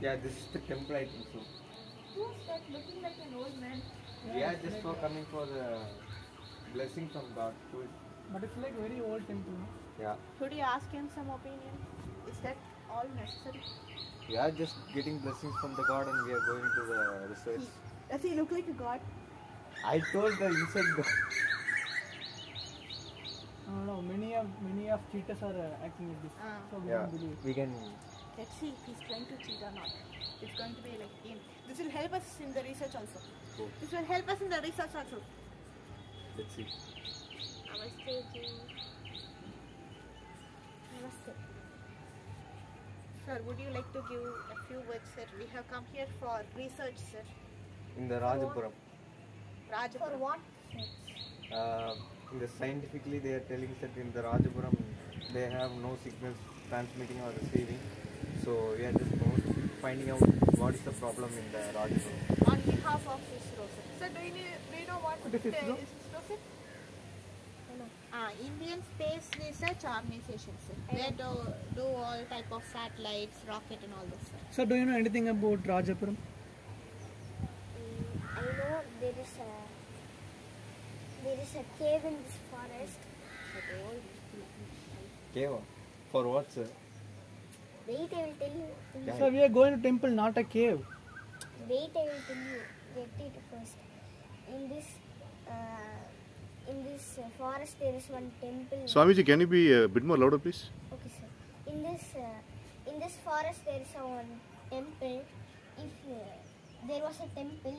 Yeah, this is the temple I think so. Who's that looking like an old man? Yeah, are just for coming for the blessing from God. Who is- But it's like very old temple. no? Yeah. Could you ask him some opinion? Is that all necessary? Yeah, just getting blessings from the God and we are going to the research. Does he look like a god? I told the inside God. No, no, many of many of cheaters are uh, acting like this. Ah. So we Yeah, don't believe. we can. Let's see if he's trying to cheat or not. It's going to be like a game. This will help us in the research also. Cool. This will help us in the research also. Let's see. Namaste ji. Namaste. Sir, would you like to give a few words, sir? We have come here for research, sir. In the Rajapuram. Raj for what? Uh, in the scientifically, they are telling that in the Rajapuram they have no signals transmitting or receiving. So we are just know- finding out what is the problem in the Rajapuram. On behalf of ISRO, sir. Sir, do you, know- do you know what What is ISRO? is sir? Ah, Indian Space Research Organization, sir. They do, do all type of satellites, rocket and all this, sir. So do you know anything about Rajapuram? Mm, I know there is a there is a cave in this forest. Keva. For what, sir? Wait, I will tell you. Yeah. So we are going to temple, not a cave. Wait, I will tell you. Get it first. In this uh, in this uh, forest, there is one temple. Swamiji, can you be a bit more louder, please? Okay, sir. In this uh, in this forest, there is one temple. If uh, there was a temple,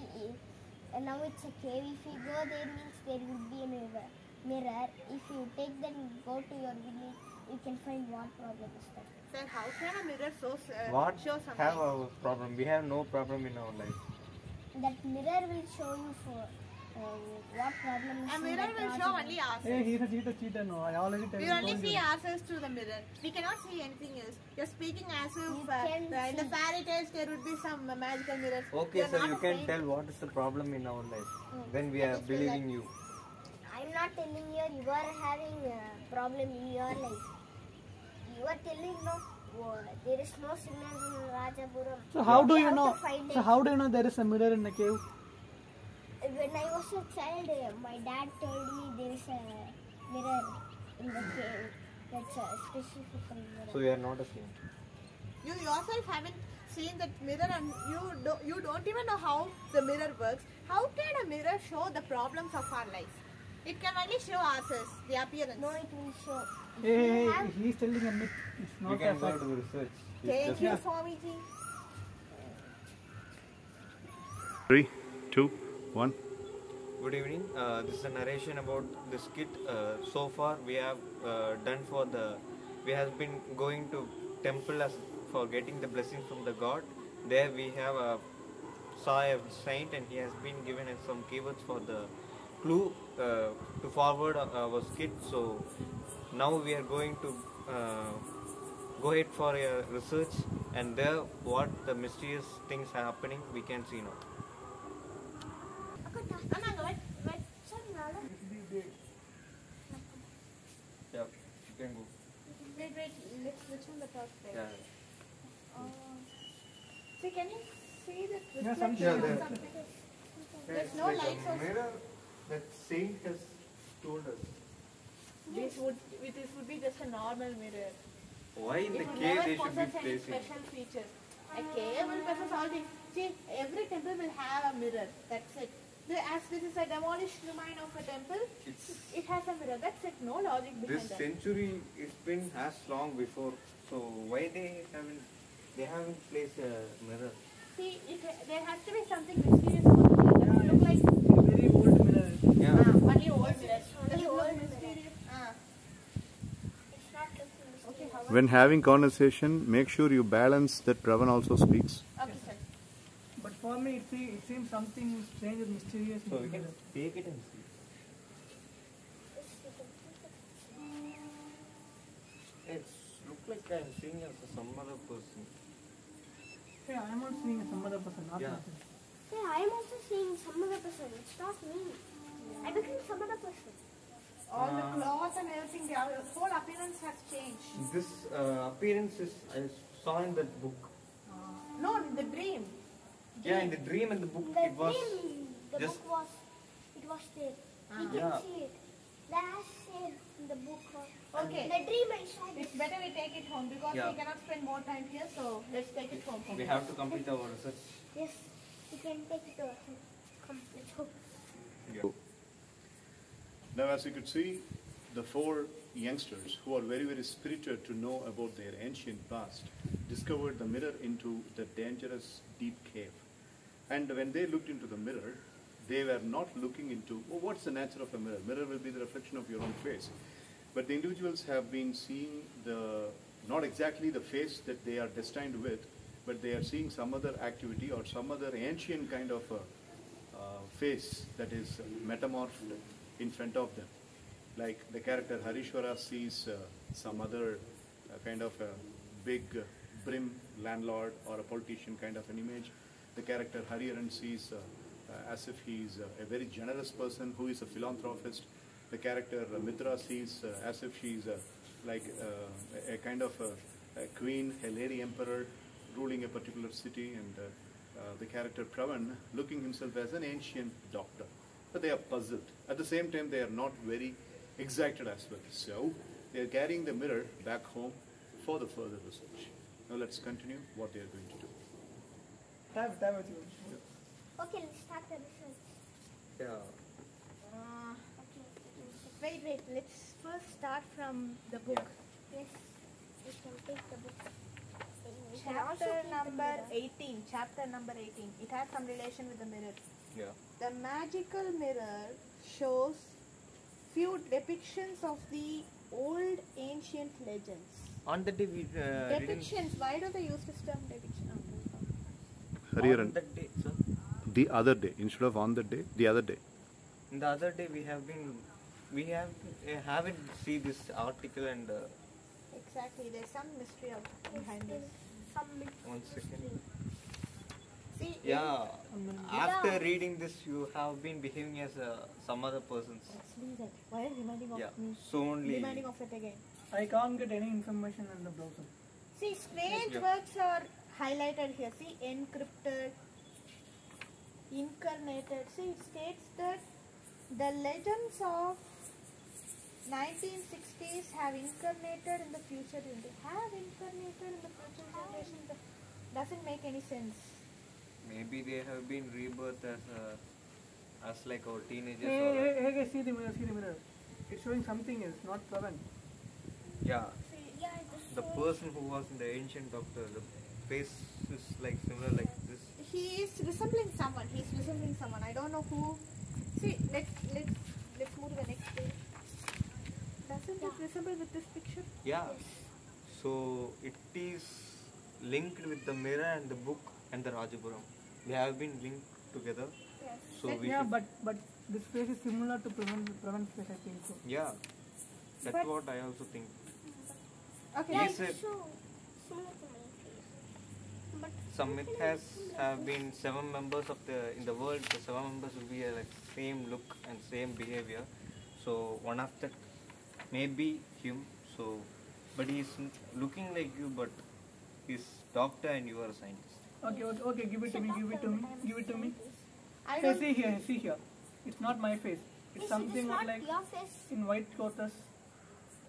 uh, now it's a cave. If you go there, means there will be a mirror. Mirror. If you take that go to your village, you can find what problem is that. Sir, how can a mirror show, uh, What show something? have a problem? We have no problem in our life. That mirror will show you for uh, what problem is a mirror will show only ourselves. Hey, he's a cheater, cheater. No, I already tell We you. only see you. ourselves through the mirror. We cannot see anything else. You're speaking as if uh, uh, in the fairy tales there would be some uh, magical mirrors. Okay, You're sir, not you can saying- tell what is the problem in our life. Hmm. Then we That are believing you. I'm not telling you you are having a problem in your life. You are telling no, there is no signal in Rajapuram. So how do We you know? So how do you know there is a mirror in the cave? When I was a child, uh, my dad told me there is a mirror in the cave. That's a specific mirror. So we are not a saint. You yourself haven't seen that mirror and you do, you don't even know how the mirror works. How can a mirror show the problems of our lives? It can only show ourselves, the appearance. no, it will show. Hey, hey, You hey, he's telling a myth. It's not can a go fact. research. Thank just- you, Swamiji. Three, two, one. Good evening. Uh, this is a narration about this kit. Uh, so far, we have uh, done for the. We have been going to temple as for getting the blessing from the God. There we have a saw a saint, and he has been given us some keywords for the clue uh, to forward uh, our skit. So now we are going to uh, go ahead for a research, and there what the mysterious things are happening we can see now. Ananga, wait, wait. Yeah, you can go. Wait, wait. Let's switch on the top there. Yeah. Uh, see, can you see the Yeah, reflection something Yeah, or there. something? There's It's no like lights a mirror that saint has told us. This would this would be just a normal mirror. Why in It the cave they should be any placing? special features. A cave will possess all the. See, every temple will have a mirror. That's it. The, as this is a demolished ruin of a temple, It's it has a mirror. That's it. No logic behind this that. century it's been as long before. So why they haven't they haven't placed a mirror? See, it, there has to be something mysterious about the mirror. Does it look like Very old mirror. Yeah. ah, only old mirror? only Does it look old mirror. mysterious? Ah, It's not looking okay. How When having conversation, make sure you balance that Pravan also speaks. Okay, sir. But for me, it, see, it seems something strange and mysterious. So the we can mirror. take it and see. It's look like I'm seeing as some other person. Hey, I am not seeing some other person, not Yeah. myself. Yeah, I'm also seeing some other person. It's not me. I became some other person. All the clothes and everything, the whole appearance has changed. This uh, appearance is I saw in that book. No, in the dream. Yeah, in the dream and the book, The it was. dream, the just- book was, it was there. We can Yeah. see it. That's it in the book. was- Okay. The dream I saw It's this. better we take it home because Yeah. we cannot spend more time here. So let's take it home. We have to complete our research. Yes, we can take it to us. Come, let's go. Now, as you could see, the four youngsters who are very, very spirited to know about their ancient past discovered the mirror into the dangerous deep cave. And when they looked into the mirror, they were not looking into oh, what's the nature of a mirror. Mirror will be the reflection of your own face. But the individuals have been seeing the not exactly the face that they are destined with, but they are seeing some other activity or some other ancient kind of a, uh, face that is metamorphed in front of them. Like the character Harishwara sees uh, some other uh, kind of a big uh, brim landlord or a politician kind of an image. The character Hariharan sees uh, uh, as if he is a very generous person who is a philanthropist. The character Mitra sees as if she is like a, a kind of a, a queen, a lady emperor ruling a particular city, and uh, uh, the character Pravan looking himself as an ancient doctor. But they are puzzled. At the same time, they are not very excited as well. So they are carrying the mirror back home for the further research. Now let's continue what they are going to do. Tab, tab with you. Okay, let's start the research. Yeah. Uh, Okay, wait, wait. Let's first start from the book. yes, we can take the book. And we can also Chapter number 18. Chapter number 18. It has some relation with the mirror. Yeah. The magical mirror shows few depictions of the old ancient legends. On the day uh. Depictions. Why do they use this term depiction? On Hariharan, that day, sir. the other day, instead of on the day, the other day. In the other day, we have been. We have uh, haven't see this article and uh, Exactly. There's some mystery behind this. Some one second. See, Yeah. Yeah. After reading this, you have been behaving as uh, some other persons. Let's that. Why are you reminding of Yeah. me? So only. Reminding of it again. I can't get any information in the browser. See, strange Yeah. words are highlighted here. See, encrypted, incarnated. See, it states that the legends of 1960s have incarnated in the future. In the, have incarnated in the future generation. Doesn't make any sense. Maybe they have been rebirth as uh, as like our teenagers. Hey, or, hey, hey, hey, see the mirror, see the mirror. It's showing something else, not Pravan. yeah. Yeah, The person who was in the ancient doctor, the face is like similar like this. He is resembling someone. He is resembling someone. I don't know who. See, let's let's let's move to the next page. Doesn't it resemble with this picture? Yeah. So it is linked with the mirror and the book and the Rajapuram. They have been linked together. Yes. So we yeah, but but this face is similar to Pravan, Pravan's face, I think so. yeah. That's But- what I also think. Okay. Yeah, Yes, it's sir. so similar to my face. But Some has have been seven members of the in the world. The seven members will be uh, like same look and same behavior. So one of that may be him. So, but he's n- looking like you, but he's doctor and you are a scientist. Okay, okay, okay, give it to me, give it to me, give it to me. I Hey, see here, see here. It's not my face. It's something it is like your face. in white clothes,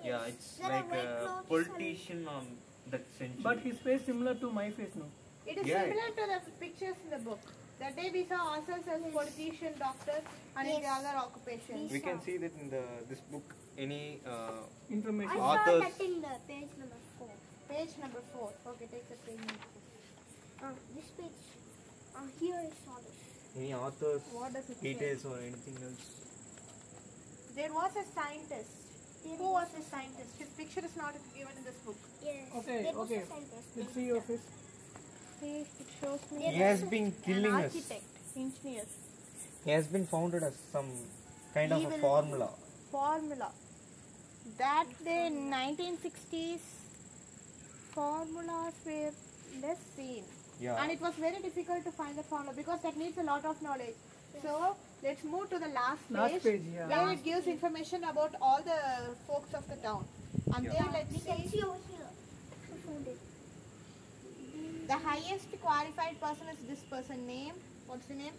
Yeah, it's There like a politician on that century. but his face is similar to my face, no? It is Yeah. similar to the pictures in the book. That day we saw ourselves as politician, doctor, and in the other occupations. we can see that in the this book. Any uh, I Information. saw Authors. that in the page number four. Page number four. Okay, take the page number four. Uh, this page. Uh, here I this. any authors, What does it say? details or anything else? There was a scientist. Who was this scientist? His picture is not given in this book. Yes. Okay, there was a okay. scientist. Let's see your face. See, it shows me He has been an killing us. architect, engineer. He has been founded as some kind of a formula. Formula. That day in 1960s, formulas were less seen. Yeah. And it was very difficult to find the formula because that needs a lot of knowledge. So let's move to the last page, Last page, yeah. where it gives information about all the folks of the town. And Yeah. there let's We see see over here. Who found it? The highest qualified person is this person name. What's the name?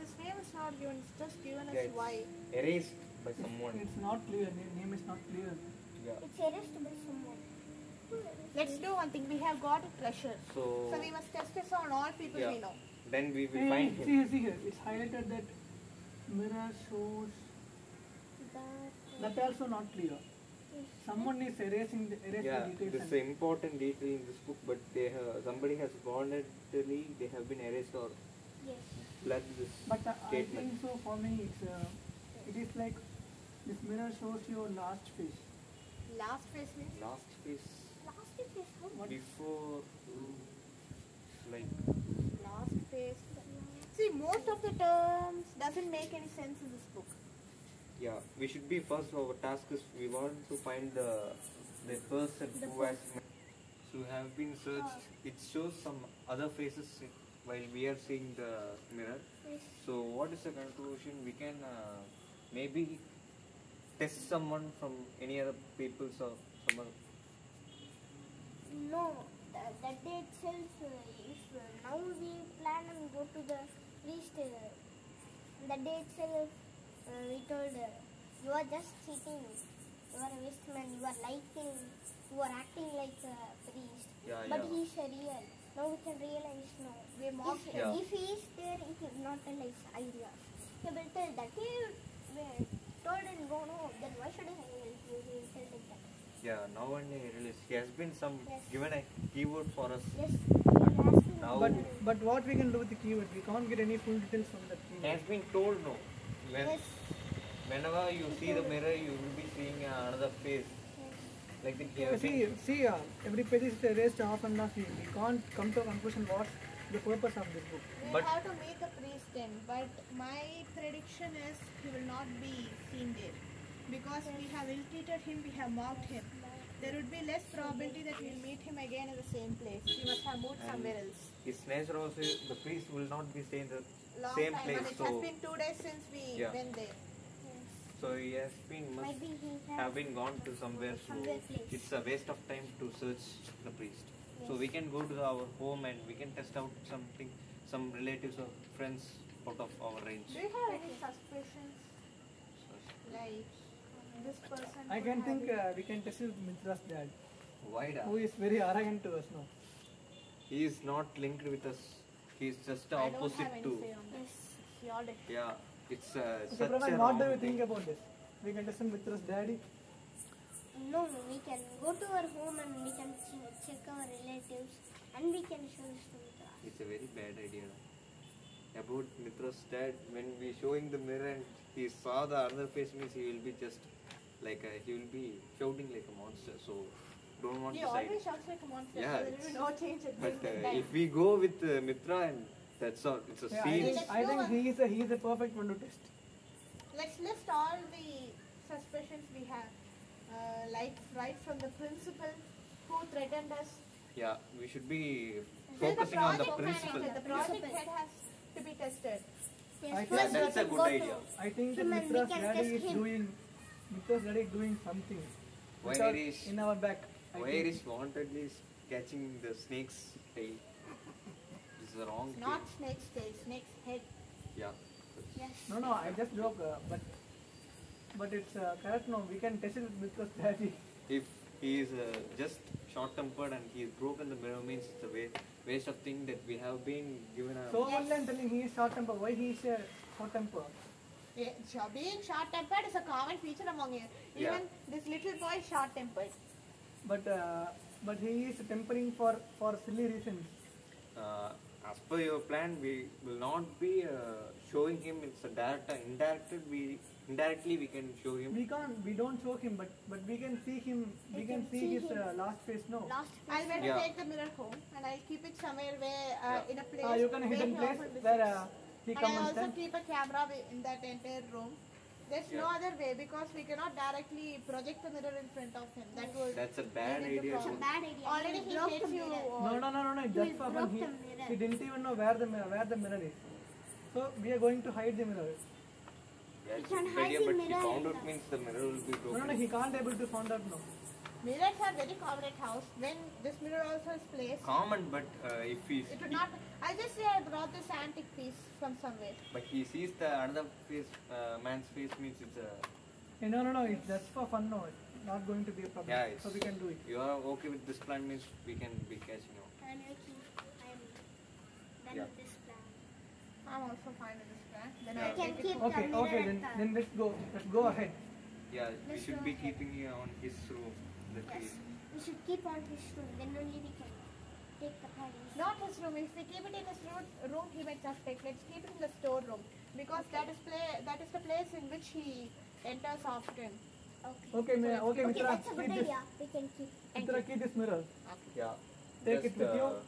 This name is not given. It's just given Yeah, as it's Y. erased by someone. It's not clear. Name, name is not clear. Yeah. It's erased by someone. Let's do one thing. We have got a treasure. So, So we must test this on all people Yeah. we know. then we will Hey, find see, him. see here. It's highlighted that mirror shows. That, That also not clear. Someone is erasing the erasing Yeah, the details. this is an important detail in this book, but they have, somebody has voluntarily they have been erased or yes. plugged this But uh, I think so. For me, it's uh, it is like this mirror shows your last face. Last face means Last face Last how? What? before, like last face. See, most of the terms doesn't make any sense in this book. yeah, we should be first. Our task is we want to find the the person The who has so have been searched. It shows some other faces while we are seeing the mirror. Yes. So what is the conclusion? We can uh, maybe test someone from any other people's or some other. No, that, that day itself, if uh, now we plan and go to the priest, uh, that day itself, uh, we told, uh, you are just cheating, you are a waste man, you are liking, you are acting like a priest. Yeah, but yeah. he is a real. Now we can realize no. We mock if, him. if he is there, he will not a nice idea. He will tell that he told and go no, then why should I help you? He will tell like that. Yeah, now only I realize he has been some Yes. given a keyword for us. Yes, you are asking. Now- But but what we can do with the keyword? We can't get any full details from that He keyword. has been told no. When, Yes. Whenever you see the mirror, you will be seeing uh, another face. Like the he Uh, see, been, see, uh, every page is erased off and off. We, we can't come to a conclusion what the purpose of this book. We But- have to meet the priest then, but my prediction is he will not be seen there. Because we have ill-treated him, we have mocked him. There would be less probability that we'll meet him again in the same place. He must have moved And- somewhere else. his nature also, the priest will not be staying the Long same time, place. and it So, has been two days since we Yeah. went there. so he has been must Maybe he has have been gone to somewhere. So place. it's a waste of time to search the priest. So we can go to our home and we can test out something, some relatives or friends out of our range. Do you have any suspicions? Like this person? I can think uh, we can test with Mitra's dad, Why? da? who is very arrogant to us now. He is not linked with us. He is just the I don't have opposite any to. say on this. It's your. Yeah, it's uh, Okay, such Prabhat, a what do wrong you think thing. about this? We can test Mitra's daddy. No, no, we can go to our home and we can ch- check our relatives and we can show this to Mitra. It's a very bad idea. About Mitra's dad, when we showing the mirror and he saw the other face means he will be just like a, he will be shouting like a monster. So don't want He to side. always shouts like a monster. Yeah, so there will be no change at But uh, if we go with uh, Mitra and that's all, it's a Yeah, I scene. think, I think one. he is a, he is a perfect one to test. Let's list all the suspicions we have. Uh, like right from the principal who threatened us. Yeah, we should be Till focusing on the principal. manager, The project head has to be tested. Yes, I think we that's a good idea. I think that Him and we Mitra's can test is him. doing Mitra's daddy is doing something. Why without- there is- in our back. I Where think. is wantedly catching the snake's tail? This is a wrong It's not thing. snake's tail, snake's head. Yeah. yes. No, no, I just joke, uh, but but it's uh, correct. No, we can test it with Mitra's daddy. If he is uh, just short-tempered and he is broken the mirror means it's a wa- waste of thing that we have been given a. So only I'm telling he is short temper. Why he is a short temper? Yeah, sh- Being short-tempered is a common feature among you. Yeah. Even this little boy is short-tempered. But uh, but he is tempering for for silly reasons. uh, as per your plan, we will not be uh, showing him. It's a direct, indirected. We indirectly we can show him. We can't, we don't show him, but but we can see him. We, We can, can see, see his uh, last face. No. Last Face. I'll better Yeah. take the mirror home and I'll keep it somewhere where uh, Yeah. in a place Uh, you can hidden place often where uh, he and I and also keep a camera in that entire room. There's no other way because we cannot directly project the mirror in front of him. That would That's a bad lead into idea. problem. Bad idea. Already he broke hates the you. mirror. No, no, no, no, no. He Just for fun. He, he didn't even know where the mirror, where the mirror is. So we are going to hide the mirror. That's can a hide idea, the but he mirror found out means the mirror will be No, broken. no, no. He can't able to find out now. Mirrors are very common at house. When this mirror also is placed, Common, but uh, if he it would not. I'll just say I brought this antique piece from somewhere. but he sees the another face, uh, man's face means it's a. Hey, no, no, no. It's just for fun. No, it's not going to be a problem. Yeah, it's- so we can do it. You are okay with this plan means we can be catching out. And I think I'm done Yeah. with this plan. I'm also fine with this plan. Then Yeah. I Can take it keep home. Okay, the mirror okay. Then, the- then let's go. Let's go ahead. Yeah, we Let's should be ahead. keeping you on his room. Yes. tree. We should keep on his room. Then only we can take the parties. Not his room. If we keep it in his room, room he might suspect. Let's keep it in the storeroom because that is play. That is the place in which he enters often. Okay. Okay, ma- okay, Okay, Mitra. that's a good idea. We can keep. Mitra, keep this mirror. Yeah. Take Just, it with you. uh,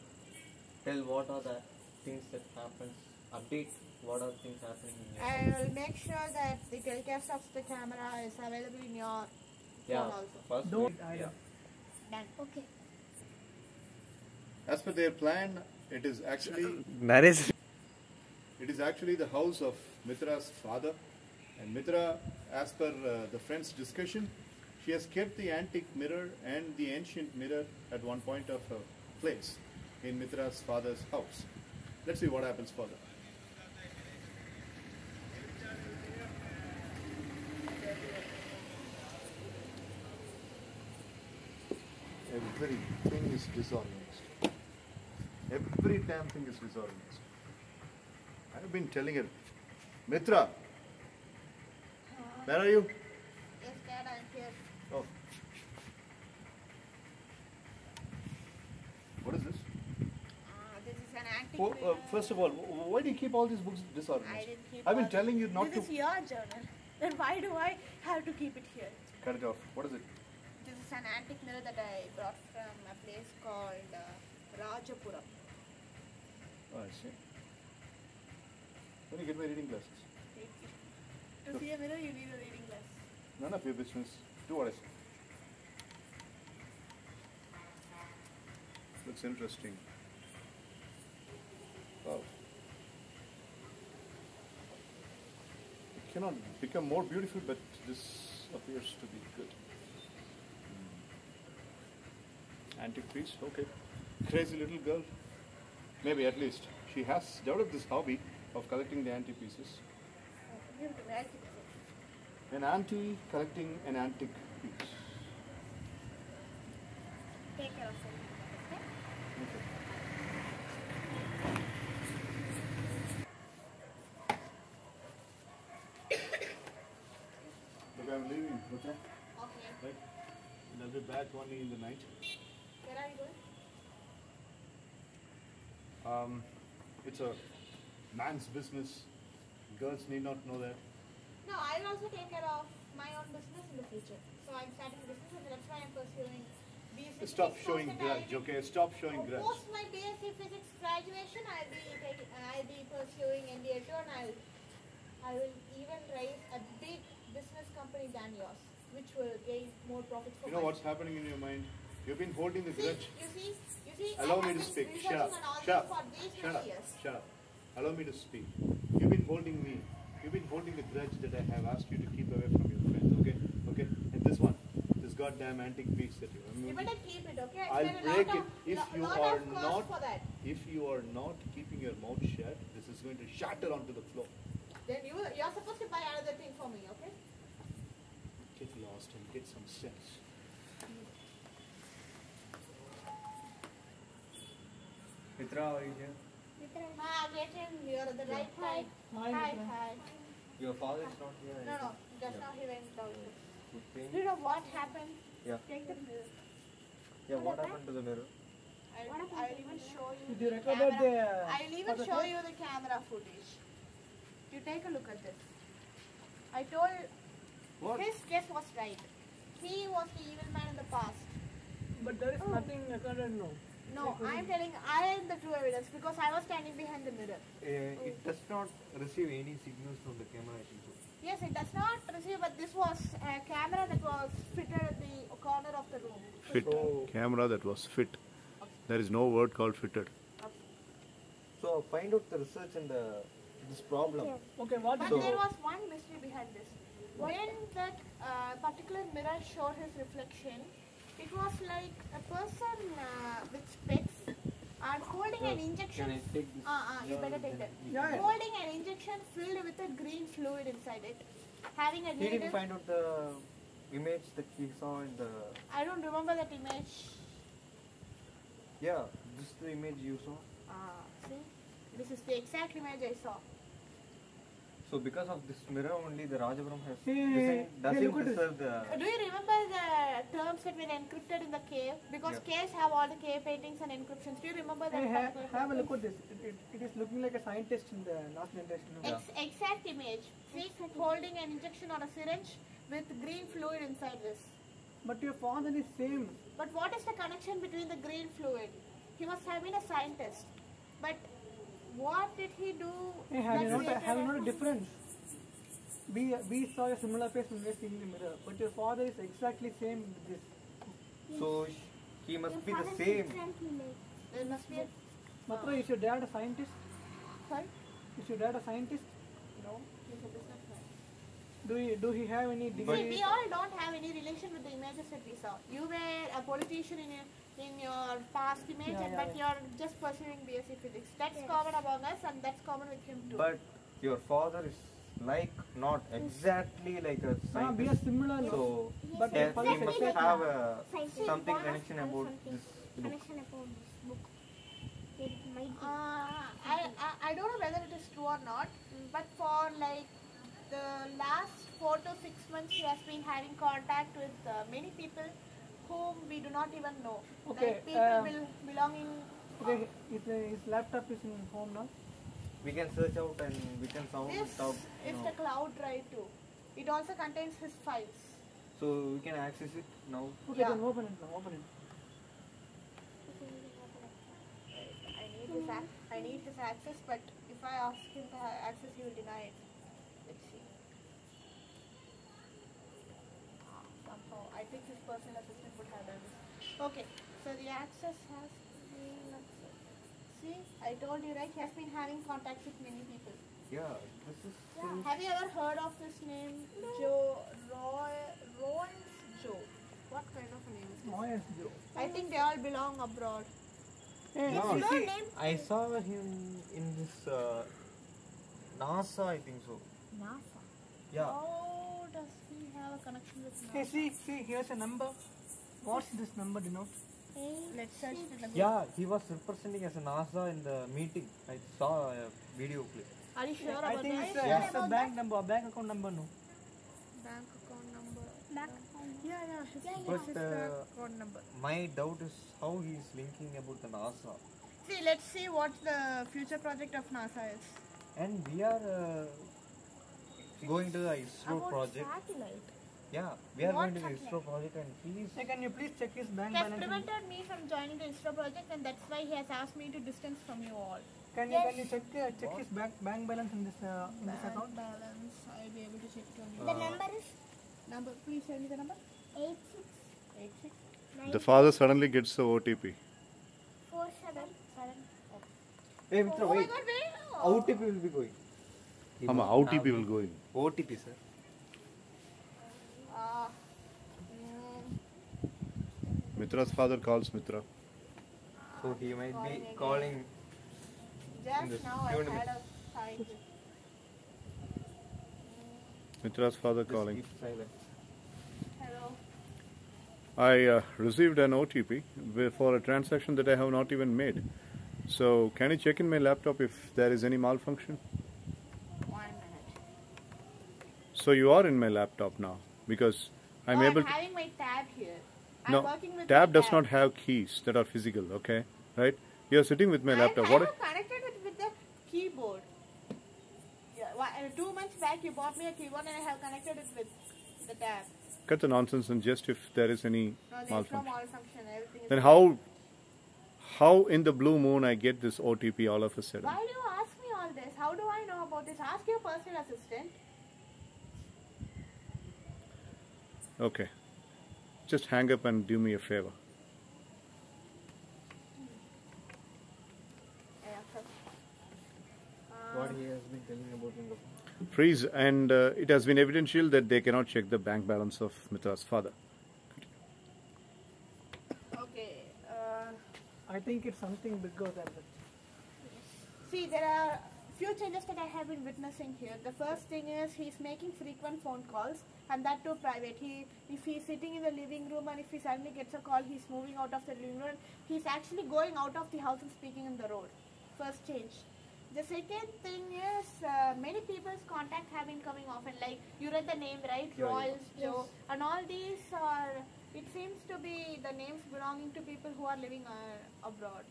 Tell what are the things that happens. Update what are things happening in your I will make sure that the telecast of the camera is available in your Yeah. phone also. First, Don't we- yeah. Done. Okay. As per their plan, it is actually Marriage. it is actually the house of Mitra's father. And Mitra, as per uh, the friends' discussion, she has kept the antique mirror and the ancient mirror at one point of her place in Mitra's father's house. Let's see what happens further. Everything is disorganized. Every damn thing is disorganized. I have been telling her, Mitra, where are you? Yes, Dad, I'm here. Oh. What is this? Uh, this is an antique. Oh, uh, mirror. first of all, why do you keep all these books disorganized? I didn't keep I've been telling you not this to is your journal. Then why do I have to keep it here? cut it off. What is it? This is an antique mirror that I brought from a place called uh, Rajapuram. Oh, I see. When you get my reading glasses? To see a mirror, you need a reading glass. None of your business. Do what I say. Looks interesting. Wow. It cannot become more beautiful, but this appears to be good. Hmm. Antique piece, okay. Crazy little girl. Maybe at least she has developed this hobby of collecting the antique pieces. Give it to me, I'll keep it. An auntie collecting an antique piece. Take care of it. Okay? Okay. Look, I'm leaving, okay? Okay. Right? And I'll be back only in the night. Where are you going? Um, it's a man's business. Girls need not know that. No, I will also take care of my own business in the future. So I'm starting a business and that's why I'm pursuing BSc Stop showing grudge, okay? Stop showing grudge. Post my BSc Physics graduation, I'll be taking, I'll be pursuing MBA too and I'll, I will even raise a big business company than yours, which will gain more profits for You know my- what's happening in your mind? You've been holding the See, grudge. you see, see, Allow me to speak. Shut up. Shut up. Shut up. Shut up. Allow me to speak. You've been holding me. You've been holding the grudge that I have asked you to keep away from your friends. Okay? Okay? And this one, this goddamn antique piece that you You have. better keep it, okay? I'll break it if you are not. If you are not keeping your mouth shut, this is going to shatter onto the floor. Then you you're supposed to buy another thing for me, okay? Get lost and get some sense. Mitra, are you here? Ah, get in. You're at the right side. Hi, Hi, Mitra. hi. Your father is not here. No, no. think. Just Yeah. now he went down. Good. Do you know what happened? Yeah. Take the mirror. Yeah, what happened to the mirror? I'll, I'll even show you. Did you the record camera. the, uh, I'll even show you the camera footage. You take a look at this. I told What? his guess was right. He was the evil man in the past. But there is nothing recorded, no. No, I'm telling I am the true evidence because I was standing behind the mirror. Uh, it does not receive any signals from the camera, I think so. Yes, it does not receive, but this was a camera that was fitted at the corner of the room. Fit. So- Camera that was fit. There is no word called fitted. So find out the research and the this problem. Okay, what But So- there was one mystery behind this. When that uh, particular mirror showed his reflection, It was like a person uh, with specs and holding an injection. Can I take this? Uh, uh, you better take that. Yeah, yeah. Holding an injection filled with a green fluid inside it. Having a He didn't find out the image that he saw in the. I don't remember that image. Yeah, this is the image you saw. Ah, see? This is the exact image I saw. So because of this mirror only, the Rajapuram has Hey, doesn't, hey, doesn't look at this. deserve the. Do you remember the terms that were encrypted in the cave? Because Yeah. caves have all the cave paintings and encryptions. Do you remember that? Hey, ha- have a look at this. It, it, it is looking like a scientist in the last generation. no? Ex- exact image. See, holding an injection or a syringe with green fluid inside this. But your father is same. But what is the connection between the green fluid? He must have been a scientist. But what did he do? Hey, have you that not a, have you not a difference? We we saw a similar face when we were seeing in the mirror, but your father is exactly same with this. So he must Your be the same. exactly like There must be a. Matra, is your dad a scientist? Sorry? Is your dad a scientist? No, he's a businessman. Do he do he have any See, we all don't have any relation with the images that we saw. You were a politician in your, in your past image, Yeah, and, yeah, but you're just pursuing BSc physics. That's common among us, and that's common with him too. But your father is like not exactly like a Ah, we similar. no? So But there- your he must exactly have a something connection about something. this book. connection about this book. It might be. Uh, I, I I don't know whether it is true or not, but for like the last four to six months, he has been having contact with uh, many people whom we do not even know. Okay, like people um, will belonging. Okay, his, his laptop is in home now. We can search out and we can sound This it out. you is know. the cloud drive too. It also contains his files. So we can access it now. Okay, Yeah. then open it now. Open it. I need his ac- I need his access, but if I ask him to have access, he will deny it. Let's see. Ah, Somehow, I think his personal assistant would have done this. Okay, so the access has been. See, I told you right. He has been having contacts with many people. Yeah, this is. since- Have you ever heard of this name, Joe Roy Roy's Joe? What kind of a name is this? Yes, Joe. I think they all belong abroad. Hey, No, you you see, see, I saw him in this uh, NASA, I think so. NASA. Yeah. How does he have a connection with hey, NASA? see, see, here's a number. What's this number denote? Let's search the Yeah, he was representing as a NASA in the meeting. I saw a video clip. Are you sure I about think that? it's a, Yeah. it's a bank number, a bank account number, no? Bank account number. Bank Yeah, yeah. His, Yeah, yeah. But, uh, account number. My doubt is how he is linking about the NASA. See, let's see what the future project of NASA is. And we are uh, going to the ISRO About project. satellite. Yeah, we are What going to the? ISRO project and he is. Hey, can you please check his bank He has balance? prevented me from joining the ISRO project, and that's why he has asked me to distance from you all. Can you can you check uh, check his bank bank balance in this uh, in this Bank account? balance. I'll be able to check it on you. The Uh, number is Number, please tell me the number. eight six Eight six. nine The father suddenly gets the OTP. four seven seven. Hey, Mitra, Oh my wait. God, wait. OTP will be going. He Ama, OTP will go in. OTP, sir. Ah, mm, Mitra's father calls Mitra. So he might Calling be again. calling. just now I had a sign. Mitra's father Just calling. Hello. I uh, received an OTP for a transaction that I have not even made. So, can you check in my laptop if there is any malfunction? One minute. So, you are in my laptop now because I'm oh, able I'm to. having my tab here. I'm No, with tab does not have keys that are physical, okay? Right? You are sitting with my I laptop. I What? have connected it with the keyboard. Yeah, uh, two months back you bought me a keyboard and I have connected it with the tab. Cut the nonsense and just if there is any No, there's no malfunction. malfunction. Everything is Then how? How in the blue moon I get this OTP all of a sudden? Why do you ask me all this? How do I know about this? Ask your personal assistant. Okay. Just hang up and do me a favor. What he has been telling about in. Freeze, and uh, it has been evidential that they cannot check the bank balance of Mitra's father. Okay. Uh, I think it's something bigger than that. see, there are few changes that I have been witnessing here. The first thing is he's making frequent phone calls, and that too private. He, if he's sitting in the living room, and if he suddenly gets a call, he's moving out of the living room. He's actually going out of the house and speaking in the road. First change. The second thing is uh, many people's contact have been coming often. Like you read the name right, Yeah, yeah. Royals, Joe, and all these are. It seems to be the names belonging to people who are living uh, abroad.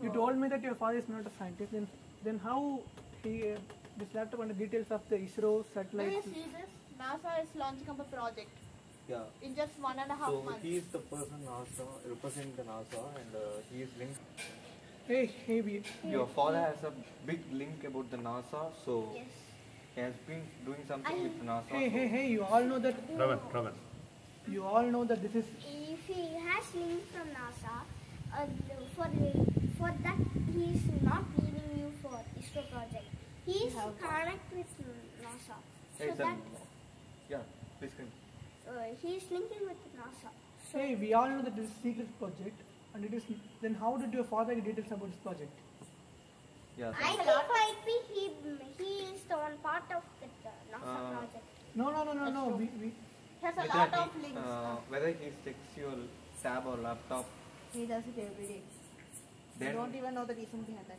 You told me that your father is not a scientist. Then, then how he uh, this laptop and the details of the ISRO Can satellites? you see this? NASA is launching up a project Yeah. in just one and a half So months. he is the person NASA representing the NASA, and uh, he is linked. Hey, hey, we, Your father has a big link about the NASA, so Yes. he has been doing something I- with NASA. hey, so- hey, hey! You all know that. Ravan, Ravan. You all know that this is. If he has link from NASA, uh, for for that he is not leaving you for ISRO project. He is connect with NASA. So Hey, that Yeah, please continue. uh, he is linking with NASA. So Hey, we all know that this is secret project, and it is. Then how did your father get details about this project? Yeah. I so- think might be he he is the one part of the NASA Uh, project. No, no, no, no, no. We, we, He has a Whether lot he- of links. uh, whether he checks your tab or laptop, he does it every day. You don't even know the reason behind that.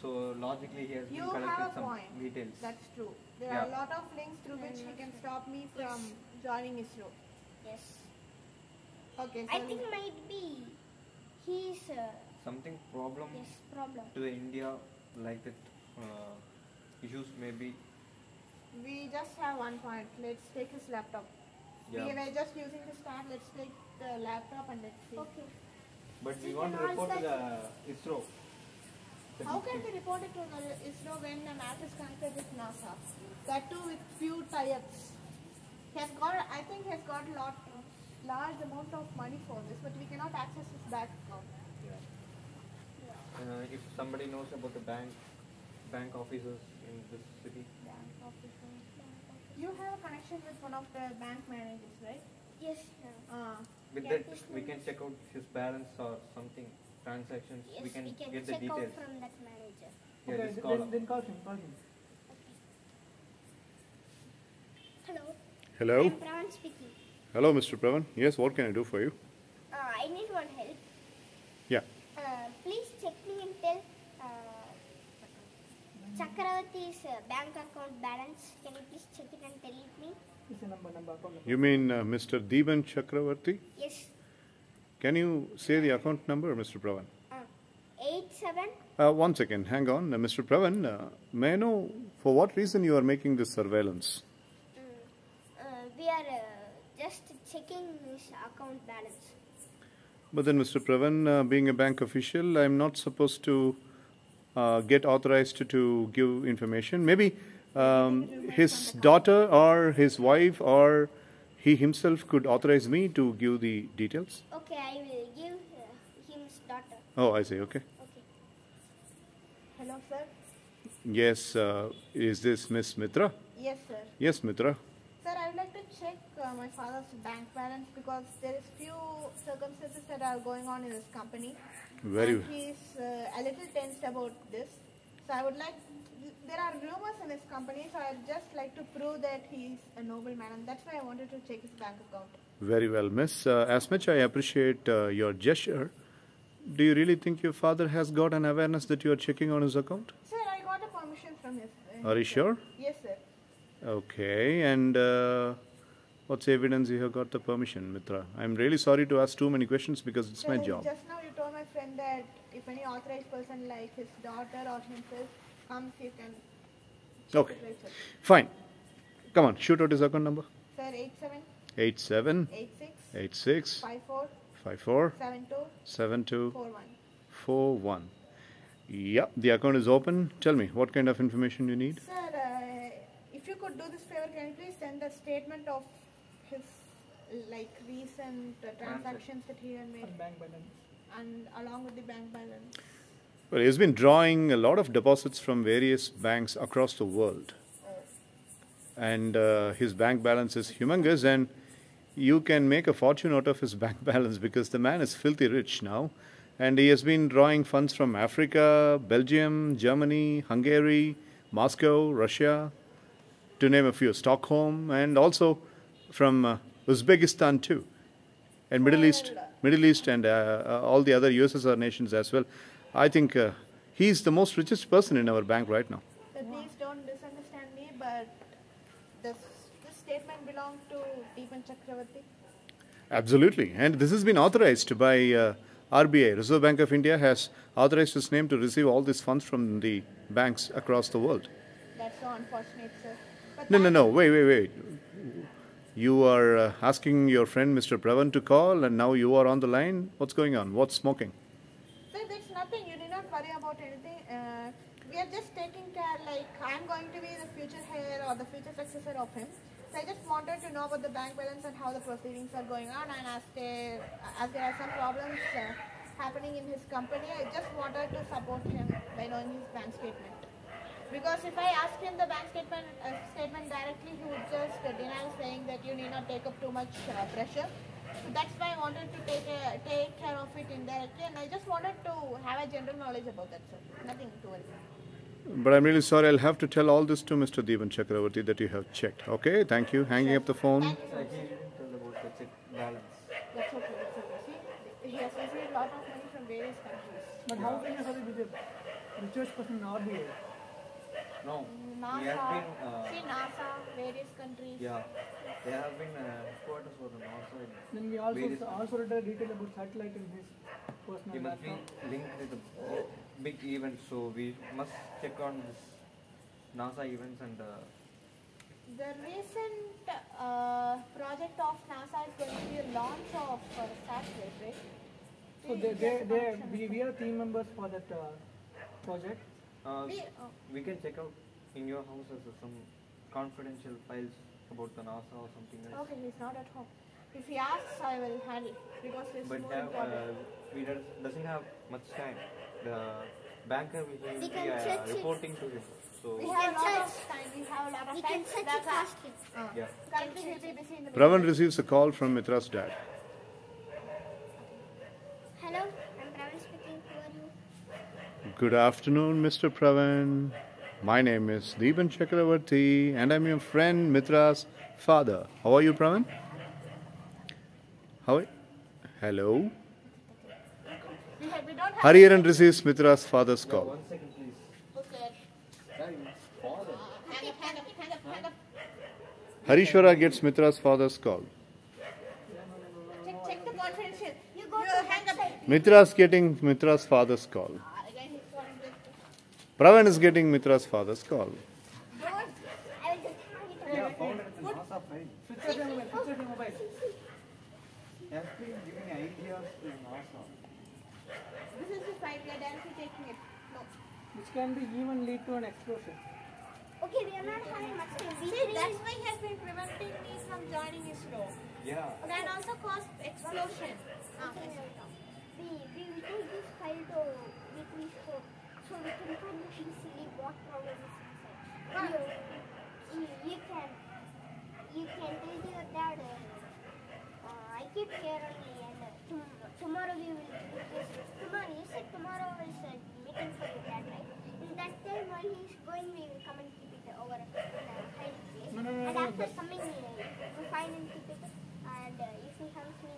So logically he has You been have collected a some point. details. That's true. There Yeah. are a lot of links through which he can stop me from joining ISRO. Yes. Okay, so I think might be he's uh, Something problem yes problem. to the India like that uh, issues maybe. we just have one point. Let's take his laptop. Yeah. We were just using the stand. Let's take the laptop and let's see. Okay. But we want to can report to also- the ISRO. How can we report it to the ISRO when an app is connected with NASA? That too with few tie-ups. He has got, I think has got a lot, large amount of money for this, but we cannot access his bank account. Uh, if somebody knows about the bank, bank officers in this city, Bank officer. You have a connection with one of the bank managers, right? Yes. Uh, Uh, with Yeah, that we can check out his balance or something, transactions. yes, we can, get the check details. out from that manager. Yeah, okay, just then, call then, then call him. Call him. Hello. Hello. I'm Pravan speaking. Hello, Mr. Pravan. Yes, what can I do for you? Uh, I need one help. Yeah. Uh, please check me and tell uh, Chakravarti's uh, bank account balance. Can you please check it and tell it me? It's a number, number, number. You mean uh, Mr. Deeban Chakravarti? Yes. Can you say the account number, Mr. Pravan? Uh, eight seven. Uh, one second, hang on. Uh, Mr. Pravan, uh, may I know for what reason you are making this surveillance? Mm, uh, we are uh, just checking his account balance. But then, Mr. Pravan, uh, being a bank official, I'm not supposed to uh, get authorized to, to give information. Maybe um, his daughter or his wife or he himself could authorize me to give the details. Okay, I will give him his daughter. Oh, I see. Okay. Okay. hello, sir. Yes, uh, is this Miss Mitra? Yes, sir. Yes, Mitra. Sir, I would like to check uh, my father's bank balance because there is few circumstances that are going on in his company. Very and he's uh, a little tensed about this. So I would like, there are rumors in his company, so I'd just like to prove that he's a noble man, and that's why I wanted to check his bank account. Very well, Miss. Uh, as much I appreciate uh, your gesture, do you really think your father has got an awareness that you are checking on his account? Sir, I got a permission from his. uh, Are you his- sure? Yes, sir. Okay, and uh, what's evidence you have got the permission, Mitra? I'm really sorry to ask too many questions because it's my job. Just now you told my friend that if any authorized person like his daughter or himself comes, you can. check Okay. it, right, sir? Fine. Come on, shoot out his account number. Sir, eight seven 87 eight six 86 five four 54 seven two 72 four one. 41. Yep, the account is open. Tell me, what kind of information you need? Sir, uh, if you could do this favor, can you please send a statement of his like recent uh, transactions that he had made, And bank balance. and along with the bank balance? Well, he's been drawing a lot of deposits from various banks across the world. And uh, his bank balance is humongous. And you can make a fortune out of his bank balance because the man is filthy rich now. And he has been drawing funds from Africa, Belgium, Germany, Hungary, Moscow, Russia, to name a few, Stockholm, and also from uh, Uzbekistan too, and Middle East, Middle East, and uh, uh, all the other USSR nations as well. I think uh, he's the most richest person in our bank right now. So please don't misunderstand me, but this, this statement belongs to Deepan Chakravarti. Absolutely, and this has been authorized by uh, RBI. Reserve Bank of India has authorized his name to receive all these funds from the banks across the world. That's so unfortunate, sir. But No, no, no. Wait, wait, wait. You are uh, asking your friend Mr. Pravan to call, and now you are on the line. What's going on? What's smoking? There's nothing. You need not worry about anything. Uh, we are just taking care, like, I'm going to be the future heir or the future successor of him. So I just wanted to know about the bank balance and how the proceedings are going on. And as there, as there are some problems uh, happening in his company, I just wanted to support him by knowing his bank statement. Because if I ask him the bank statement uh, statement directly, he would just deny, saying that you need not take up too much uh, pressure. So that's why I wanted to take a, take care of it indirectly, and I just wanted to have a general knowledge about that, sir. Nothing to worry. But I'm really sorry. I'll have to tell all this to Mr. Devan Chakravarti that you have checked. Okay? Thank you. Hanging up the phone. Thank you, sir. he didn't tell about the check balance. That's okay. That's okay. He has received a lot of money from various countries. But how can you have be the richest person in RBI? No, NASA, he has been. Uh, see NASA, various countries. yeah, there have been uh, headquarters for the NASA. in Then we also various also read a detail about satellite in his He personal must be linked with the big events, so we must check on this NASA events and. Uh, The recent uh, project of NASA is going to be a launch of uh, satellite, right? So they, they, they, we, we are team members for that uh, project. Uh, We, uh, we can check out in your house as some confidential files about the NASA or something else. okay, he's not at home. If he asks, I will handle because it's But more have, uh, important. we does, doesn't have much time. The banker will be uh, search it. reporting to him. So we have a lot of time. We have a lot of We time. can search it That's why- fastly. Uh, yeah. Currently, he'll be busy in the Pravan meeting. receives a call from Mitra's dad. Hello, I'm Praveen speaking. Who are you? Good afternoon, Mr. Pravin. My name is Deepan Chakravarti, and I'm your friend Mitra's father. How are you, Pravin? How? Hello. We, have, we don't have. Hariharan receives Mitra's father's Yeah, call. one second, please. Okay. Harishwara gets Mitra's father's call. Check, check the confidential. You go You to hang up. Mitra's getting Mitra's father's call. Ah, Again, he's calling this. Pravan is getting Mitra's father's call. Don't. I will just hang it Yeah, on. found it in the NASA file. Switch off your mobile, switch off your mobile. He has been giving ideas to NASA. This is the file. We are directly taking it. No. Which can be even lead to an explosion. Okay, we are not having much time. See, that's why he has been preventing me from joining ISRO. Yeah. Can also cause explosion. Ah, Okay, we, we will take this file to weekly scope so we can find easily what problem is inside. You, you, you can you can tell your dad uh, I keep care only and uh, tom- tomorrow we will do. Tomorrow you said tomorrow is a meeting for your dad, right? In that time while he's going we will come and keep it over in a hiding place. No, no, no, and after coming uh, we find and keep it and uh, if he helps me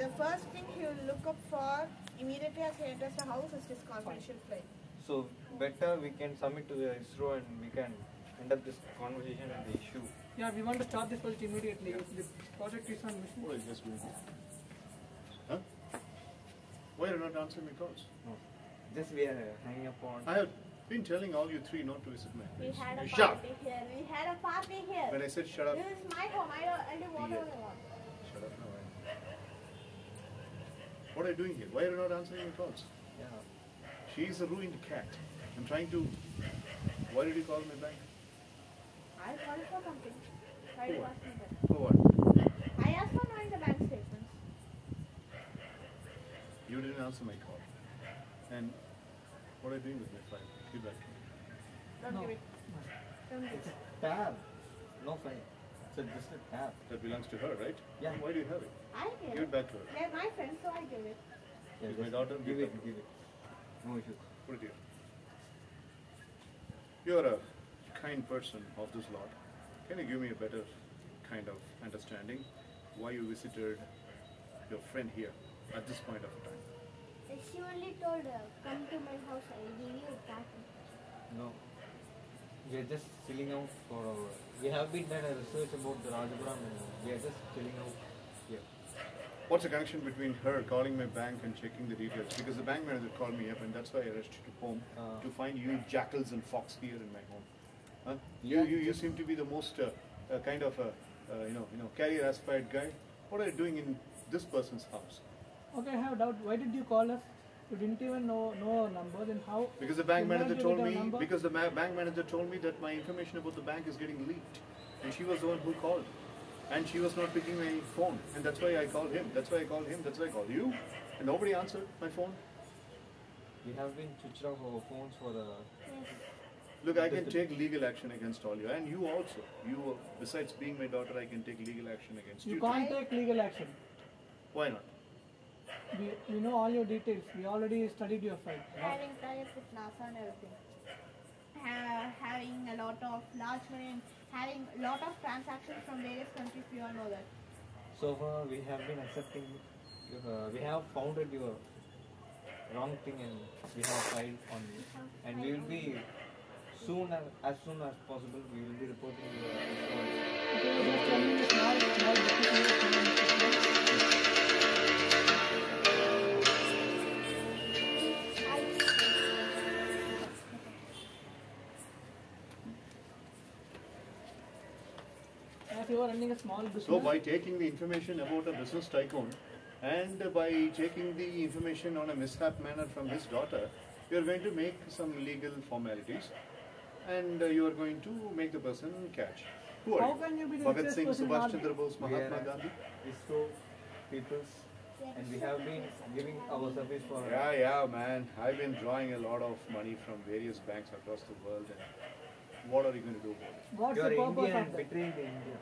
The first thing he will look up for immediately as he enters the house is his confidential file. So better we can submit to the ISRO and we can end up this conversation and the issue. Yeah, we want to start this project immediately. If the project is on mission. What is this doing? Huh? Why are you not answering my calls? No. Just we are uh, hanging up on. I have been telling all you three not to visit my We had a You shut party here. We had a party here. When I said shut up, This is my home. I don't, I do whatever I want. shut up now. I- What are you doing here? Why are you not answering my calls? Yeah. She is a ruined cat. I'm trying to. Why did you call me bank? I called for something. Why do you ask me that? For what? I asked for knowing the bank statements. You didn't answer my call. And what are you doing with my file? Give back to me. Don't No. give it. Don't give it. Tab. No file. It's a distant tab. That belongs to her, right? Yeah. Why do you have it? I give Give it it. back to her. They're my friends, so I give it. Yeah, Is my daughter Give give it, give it. No issues. Put it here. You are a kind person of this lot. Can you give me a better kind of understanding why you visited your friend here at this point of time? She only told, uh, come to my house, I will give you a pattern. No. We are just chilling out for our. We have been done a research about the Rajapuram and we are just chilling out here. What's the connection between her calling my bank and checking the details? Because the bank manager called me up and that's why I rushed to home Uh. to find you jackals and fox here in my home. Huh? Yeah. You, you, you seem to be the most uh, uh, kind of a uh, you know you know career aspired guy. What are you doing in this person's house? Okay, I have doubt. Why did you call us? You didn't even know know our number. Then how? Because the bank manager told me because the ma- bank manager told me that my information about the bank is getting leaked, and she was the one who called, and she was not picking my phone, and that's why I called him. That's why I called him. That's why I called you, and nobody answered my phone. We have been switched off our phones for the. Look, I can take legal action against all you, and you also. You, besides being my daughter, I can take legal action against you. You can't take legal action. Why not? We, we know all your details. We already studied your file. Having tie-up with NASA and everything. Ha- having a lot of large money and having a lot of transactions from various countries, we all know that. So far, we have been accepting. Uh, we have founded your wrong thing and we have filed on you. And we will be soon, as, as soon as possible, we will be reporting your. Okay, you are running a small business. So by taking the information about a business tycoon and by taking the information on a mishap manner from his daughter, you are going to make some legal formalities and you are going to make the person catch. Who are How you? can you be the Bhagat Singh, Subhash Chandra Bose, Mahatma are Gandhi? ISRO peoples and we have been giving our service for. Yeah, yeah, man. I've been drawing a lot of money from various banks across the world. And what are you going to do about it? What's You the are purpose Indian of that? betraying the India.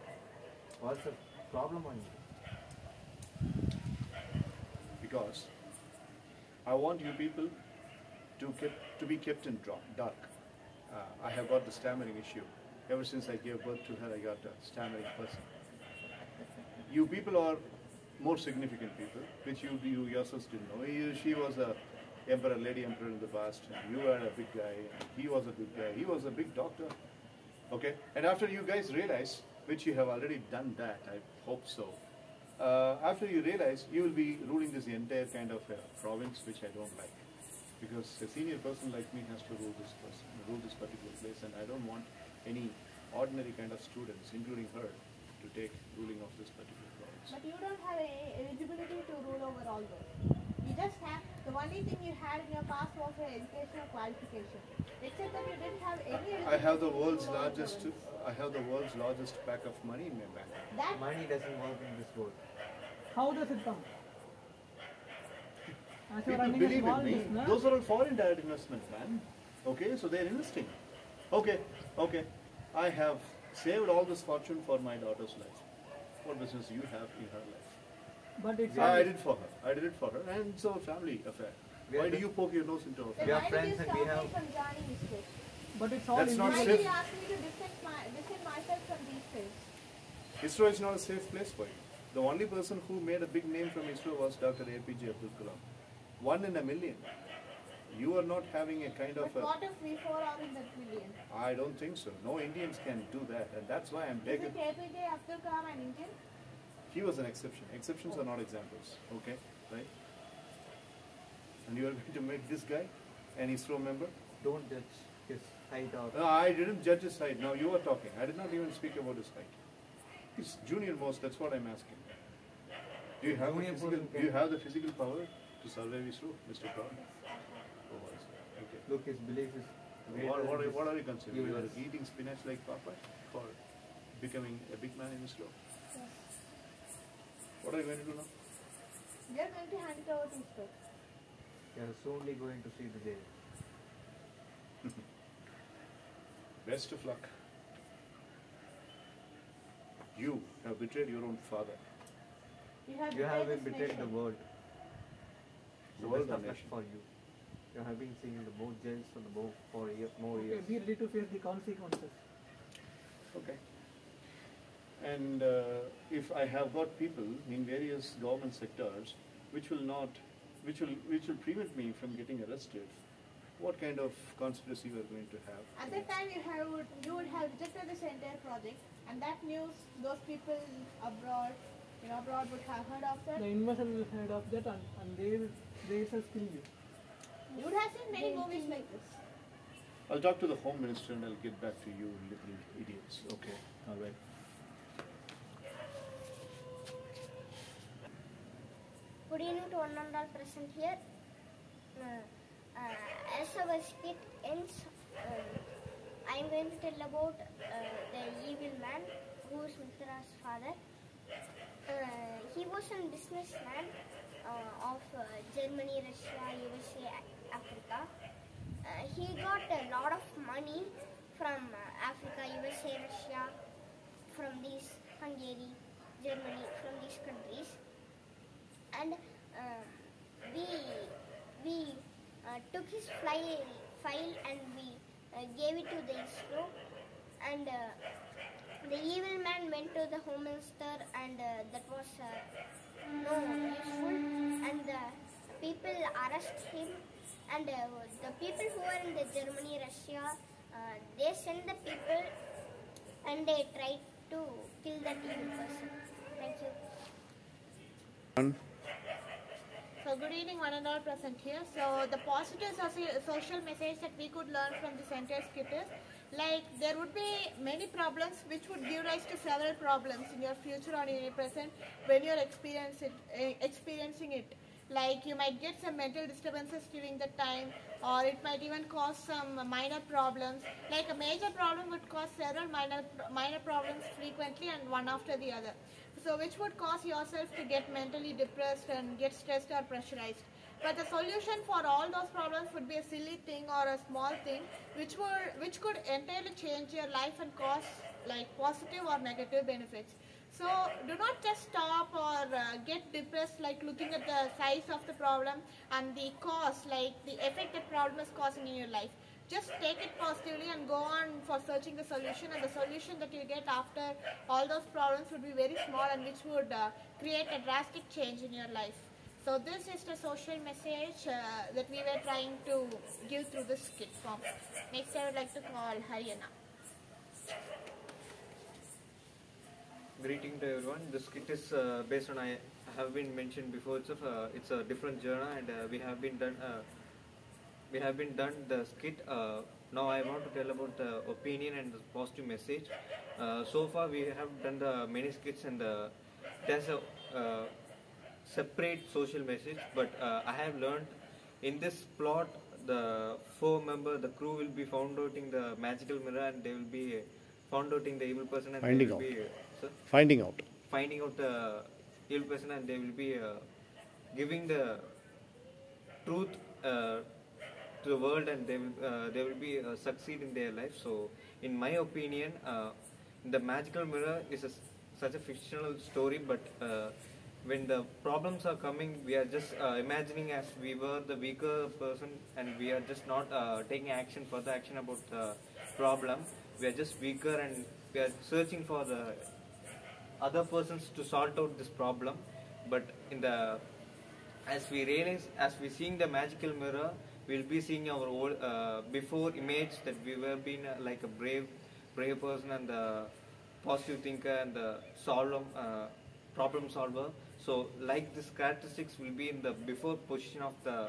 What's the problem on you? Because I want you people to kept, to be kept in dark. Uh, I have got the stammering issue. Ever since I gave birth to her, I got a stammering person. You people are more significant people, which you, you yourselves didn't know. She was a emperor, lady emperor in the past. And you were a big guy. And he was a big guy. He was a big doctor. Okay. And after you guys realize, which you have already done that, I hope so. Uh, after you realize, you will be ruling this entire kind of uh, province, which I don't like, because a senior person like me has to rule this person, rule this particular place, and I don't want any ordinary kind of students, including her, to take ruling of this particular province. But you don't have eligibility to rule over all those. You just have the only thing you had in your past was your educational qualification. Except that you didn't have any. I have the world's largest. I have the world's largest pack of money in my bank. That Money doesn't work in this world. How does it come? As you are People running a believe in me. business, Those are all foreign direct investments, man. Okay, so they're investing. Okay, okay. I have saved all this fortune for my daughter's life. What business do you have in her life? But it's I all, did for her. I did it for her, and it's a family affair. We Why do you poke your nose into our then We are friends and we have- from joining this place? but it's all That's not safe. Why illegal. did safe. you ask me to distance, my, distance myself from these things? ISRO is not a safe place for you. The only person who made a big name from ISRO was Dr. APJ Abdul Kalam. One in a million. You are not having a kind But of a. what if we four are in that million? I don't think so. No Indians can do that, and that's why I'm Is begging. it APJ Abdul Kalam an Indian? He was an exception. Exceptions are not examples. Okay, right? And you are going to make this guy an ISRO member? Don't judge his height or. No, uh, I didn't judge his height. Now you are talking. I did not even speak about his height. He's junior most. That's what I'm asking. Do you have the physical? Do you have the physical power to survive ISRO, Mr. Brown? Oh. Okay. Look, his belief is. What, what, are, what are you considering? You are eating spinach like Popeye for becoming a big man in ISRO? What are you going to do now? We are going to hand it over to ISRO. You are soonly going to see the day. Best of luck. You have betrayed your own father. You have, You have been this betrayed the nation. world. The The world best of nation. for you. You have been seeing the more jails for the more for year, more Okay, years. be ready to face the consequences. Okay. And uh, if I have got people in various government sectors which will not, which will, which will prevent me from getting arrested, what kind of conspiracy we are going to have? At that time, you have you would have rejected this entire project, and that news, those people abroad, you know, abroad would have heard of that. The investor will heard of that and, and they will they will kill you. You would have seen many movies like this. I'll talk to the Home Minister and I'll get back to you, little idiots. Okay. All right. Evening to one and all present here. Uh, uh, as our skit ends, um, I am going to tell about uh, the evil man who is Mitra's father. Uh, he was a businessman uh, of uh, Germany, Russia, USA, Africa. He got a lot of money from Africa, USA, Russia, from these Hungary, Germany, from these countries and um, we we uh, took his file file and we uh, gave it to the ISRO. And uh, the evil man went to the home minister and uh, that was uh, no useful. And the people arrested him. And uh, the people who are in the Germany Russia uh, they sent the people and they tried to kill that evil person. Thank you So good evening, one and all present here. So the positive social message that we could learn from this entire skit is, like there would be many problems which would give rise to several problems in your future or in your present when you're eh, experiencing it. Like you might get some mental disturbances during the time, or it might even cause some minor problems. Like a major problem would cause several minor minor problems frequently and one after the other. So which would cause yourself to get mentally depressed and get stressed or pressurized. But the solution for all those problems would be a silly thing or a small thing which would which could entirely change your life and cause like positive or negative benefits. So do not just stop or uh, get depressed like looking at the size of the problem and the cause like the effect that problem is causing in your life. Just take it positively and go on for searching the solution and the solution that you get after all those problems would be very small and which would uh, create a drastic change in your life. So this is the social message uh, that we were trying to give through this skit form. Next I would like to call Haryana. Greeting to everyone. This skit is uh, based on I have been mentioned before. It's a uh, it's a different genre, and uh, we have been done uh, we have been done the skit. Uh, now I want to tell about the opinion and the positive message. Uh, so far we have done the many skits and uh, there's a uh, separate social message. But uh, I have learned in this plot the four member the crew will be found out in the magical mirror and they will be found out in the evil person and Finding they will out. be sir? Finding out. finding out the evil person and they will be uh, giving the truth uh, to the world and they will uh, they will be uh, succeed in their life. So in my opinion uh, the magical mirror is a, such a fictional story but uh, when the problems are coming we are just uh, imagining as we were the weaker person and we are just not taking action further action about the problem. We are just weaker and we are searching for the other persons to sort out this problem. But in the as we realize as we seeing the magical mirror we'll be seeing our old uh, before image that we were being uh, like a brave brave person and the positive thinker and the solve uh, problem solver. So like this characteristics will be in the before position of the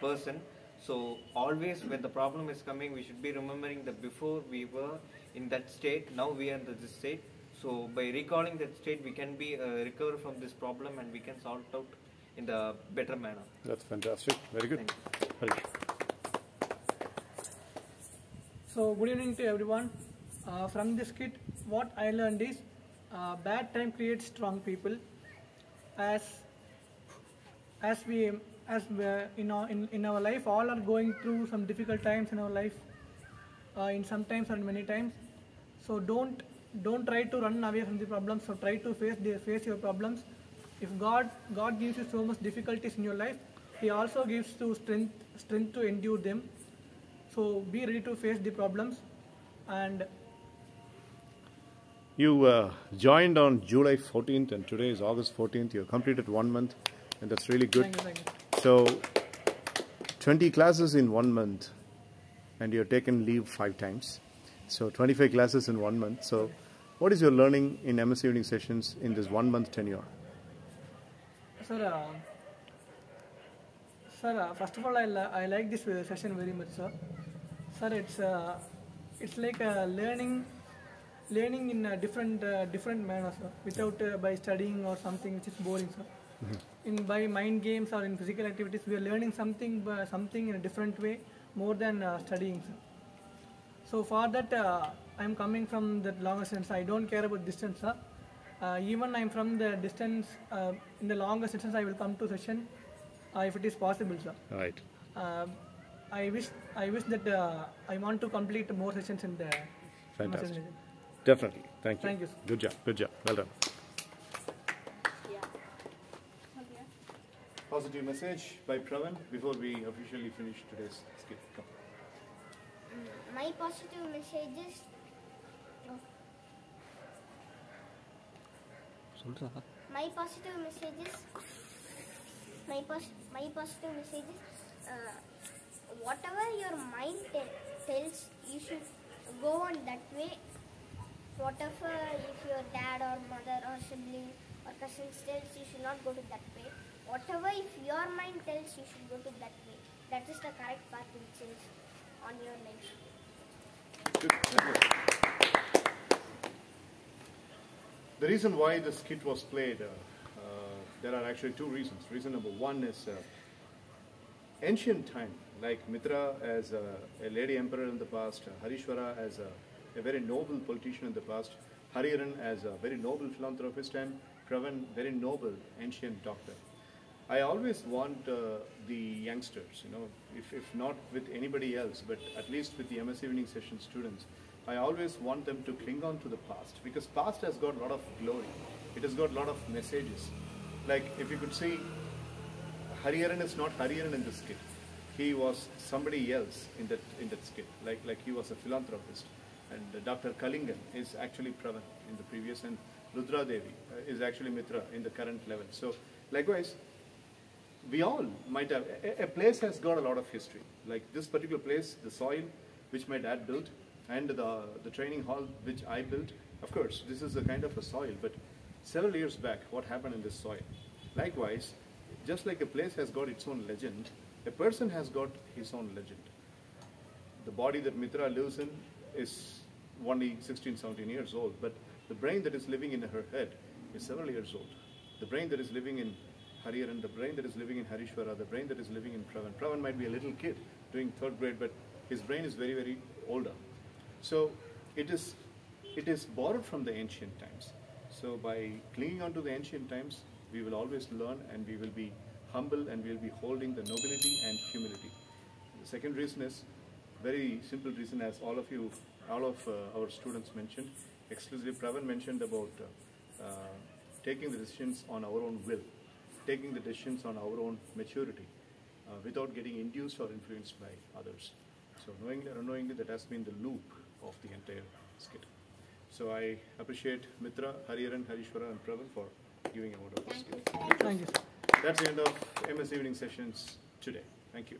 person. So always when the problem is coming we should be remembering that before we were in that state now we are in this state. So by recalling that state, we can be uh, recover from this problem and we can it out in the better manner. That's fantastic. Very good. Harish. So good evening to everyone. Uh, from this kit, what I learned is uh, bad time creates strong people. As as we as we, in our in, in our life, all are going through some difficult times in our life. Uh, in some times or many times. So don't don't try to run away from the problems so try to face the, face your problems if god god gives you so much difficulties in your life he also gives you strength strength to endure them so be ready to face the problems and You uh, joined on July 14th, and today is August 14th. You completed one month, and that's really good. thank you thank you So, 20 classes in one month, and you've taken leave five times. So, 25 classes in one month. So, what is your learning in MS evening sessions in this one month tenure? Sir, uh, sir, uh, first of all, I, I like this uh, session very much, sir. Sir, it's uh, it's like uh, learning learning in a different uh, different manner, sir. Without uh, by studying or something which is boring, sir. In by mind games or in physical activities, we are learning something something in a different way more than uh, studying, sir. So for that, uh, I'm coming from that long distance. I don't care about distance, sir. Uh, even I'm from the distance, uh, in the longest distance, I will come to session uh, if it is possible, sir. Right. Uh, I wish I wish that uh, I want to complete more sessions in the Fantastic. session. Definitely. Thank you. Thank you, sir. Good job. Good job. Well done. Positive message by Pravan before we officially finish today's skit. My positive message is my positive message is my pos- my positive message is uh, whatever your mind te- tells you should go on that way. Whatever if your dad or mother or sibling or cousins tells you should not go to that way. Whatever if your mind tells you should go to that way. That is the correct path which is on your life. Good. Thank you. The reason why the skit was played, uh, uh, there are actually two reasons. Reason number one is uh, ancient time, like Mitra as a, a lady emperor in the past, Harishwara as a, a very noble politician in the past, Hariharan as a very noble philanthropist, and Pravan, very noble ancient doctor. I always want uh, the youngsters, you know, if, if not with anybody else, but at least with the MS Evening Session students, I always want them to cling on to the past because past has got a lot of glory. It has got a lot of messages. Like if you could see, Hariharan is not Hariharan in this skit. He was somebody else in that in that skit. Like like he was a philanthropist, and Dr. Kalingan is actually Pravan in the previous, and Rudra Devi uh, is actually Mitra in the current level. So likewise, we all might have a place has got a lot of history like this particular place the soil which my dad built and the the training hall which i built of course this is a kind of a soil but several years back what happened in this soil likewise just like a place has got its own legend a person has got his own legend the body that Mitra lives in is only 16, 17 years old, but the brain that is living in her head is several years old. The brain that is living in Harir Hariharan, the brain that is living in Harishwara, the brain that is living in Pravan. Pravan might be a little kid doing third grade, but his brain is very, very older. So it is, it is borrowed from the ancient times. So by clinging on to the ancient times, we will always learn and we will be humble and we will be holding the nobility and humility. The second reason is very simple reason as all of you, all of uh, our students mentioned, exclusively Pravan mentioned about uh, uh, taking the decisions on our own will, taking the decisions on our own maturity uh, without getting induced or influenced by others. So knowingly or unknowingly that has been the loop of the entire skit. So I appreciate Mitra, Hariharan, Harishwara and Pravan for giving a word of thank you skit. Thank you. That's the end of MS evening sessions today. Thank you.